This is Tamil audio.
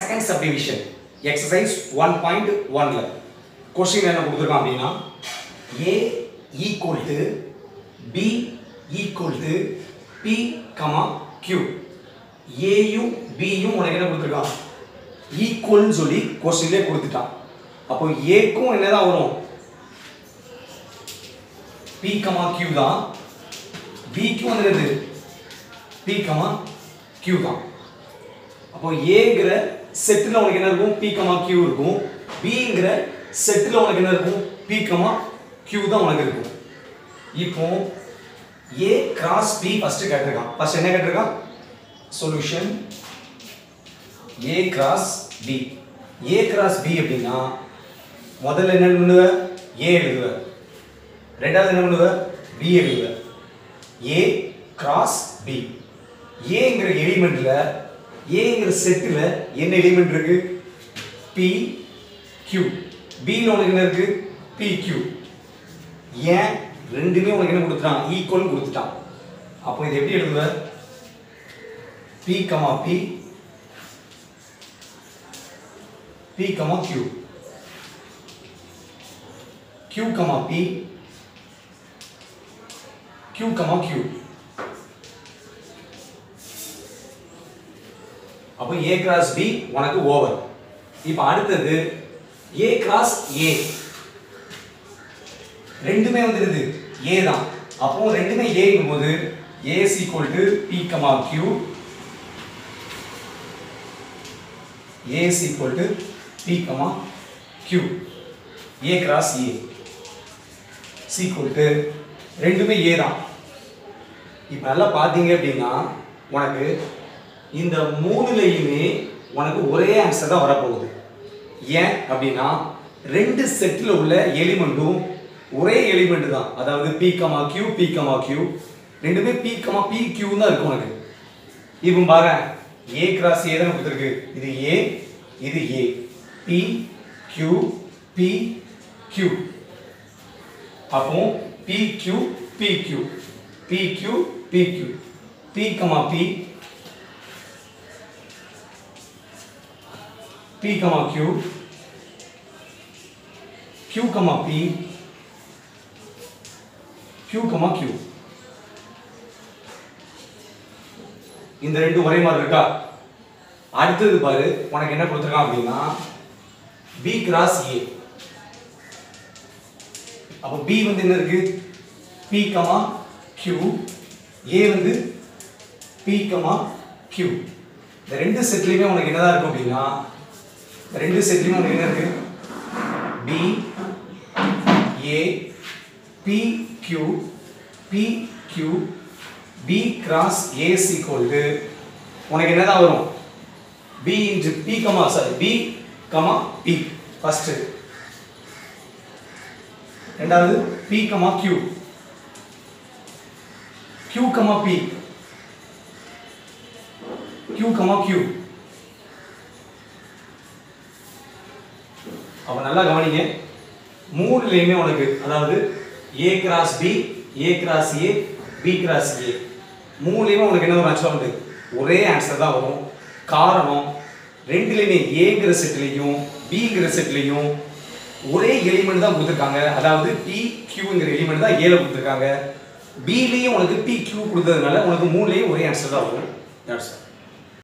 Second subdivision exercise one point ஒன்ல கொஸ்டின் என்ன கொடுத்துருக்கான் அப்படின்னா A equal to B equal to P comma Q ஏயும் பியும் உனக்கு என்ன கொடுத்துருக்கான்? ஈக்குவல்னு சொல்லி கொஸ்டின்லேயே கொடுத்துட்டான். அப்போ ஏக்கும் என்னதான் வரும்? பி கமா கியூ தான். பிக்கும் வந்து என்னது? பி கமா கியூ தான். அப்போ ஏங்கிற செட்டில் உனக்கு என்ன இருக்கும்? பி கமா கியூ இருக்கும். பிங்கிற செட்டில் உனக்கு என்ன இருக்கும்? பி கமா கியூ தான் உனக்கு இருக்கும். இப்போ ஏ கிராஸ் பி ஃபர்ஸ்ட் கேட்டிருக்கான். ஃபர்ஸ்ட் என்ன கேட்டிருக்கான்? Solution A cross B A cross B அப்படின்னா முதல்ல என்ன பண்ணுவ ஏ எழுதுவ. ரெண்டாவது என்ன பண்ணுவ? பி எழுதுவ. ஏ கிராஸ் பி ஏங்கிற எலிமெண்ட்ல ஏங்கிற செட்டில் என்ன எலிமெண்ட் இருக்கு? பி கியூ பி உனக்கு என்ன இருக்கு? பி கியூ ஏன் ரெண்டுமே உனக்கு என்ன கொடுத்துட்டான்? ஈக்குவல் கொடுத்துட்டான். அப்போ இது எப்படி எழுதுவ? P comma P P comma Q Q comma P Q comma Q அப்போ ஏ கிராஸ் பி உனக்கு ஓவர் இப்போ அடுத்தது ஏ கிராஸ் ஏ ரெண்டுமே வந்துடுது. ஏ தான். அப்போ ரெண்டுமே ஏங்கும் போது A equal to P comma Q A equal to P comma Q A cross A equal to ரெண்டுமே ஏ தான். இப்போ நல்லா பார்த்தீங்க அப்படின்னா உனக்கு இந்த மூணுலையுமே உனக்கு ஒரே ஆன்சர் தான் வரப்போகுது. ஏன் அப்படின்னா ரெண்டு செட்டில் உள்ள எலிமெண்ட்டும் ஒரே எலிமெண்ட் தான். அதாவது P comma Q P comma Q ரெண்டுமே பி கமா பி கியூ தான் இருக்கும் உனக்கு. இப்போ பாரு ஏ கிராஸ் ஏ தான் கொடுத்துருக்கு. இது ஏ இது A P Q P Q அப்போ P Q P Q P Q P Q P comma P P comma Q, Q comma P, Q comma Q. இந்த ரெண்டு ஒரே மாதிரி இருக்கா? அடுத்தது பாரு உனக்கு என்ன கொடுத்துருக்கான் அப்படின்னா பி கிராஸ் ஏ அப்போ பி வந்து என்ன இருக்கு? பி கமா கியூ ஏ வந்து பி கமா கியூ இந்த ரெண்டு செட்லையுமே உனக்கு என்னதான் இருக்கும் அப்படின்னா ரெண்டு செட்லையும் என்ன இருக்கு? P A P Q P Q B cross A equal to உனக்கு என்னதான் வரும்? P into P comma sorry P comma P first ரெண்டாவது P comma Q Q comma P Q comma Q அப்போ நல்லா கவனிங்க. மூணுலேயுமே உனக்கு அதாவது A cross B A cross A B cross A மூணுலேயுமே உனக்கு என்ன ஒரு ஆன்சர் உண்டு ஒரே ஆன்சர் தான் வரும். காரணம் ரெண்டுலேயுமே ஏங்கிற செட்லேயும் பிங்கிற செட்லையும் ஒரே எலிமெண்ட் தான் கொடுத்துருக்காங்க. அதாவது பி கியூங்கிற எலிமெண்ட் தான் ஏல கொடுத்துருக்காங்க. பிலேயும் உனக்கு பி கியூ கொடுத்ததுனால உனக்கு மூணுலேயும் ஒரே ஆன்சர் தான் வரும். ஆன்சர்